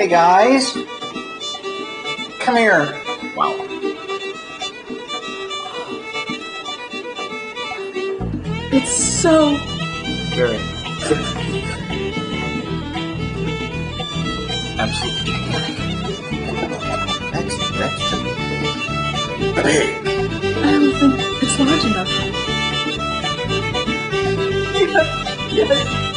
Hey guys, come here. Wow. It's so Very. Absolutely. Big. I don't think it's large enough. yes.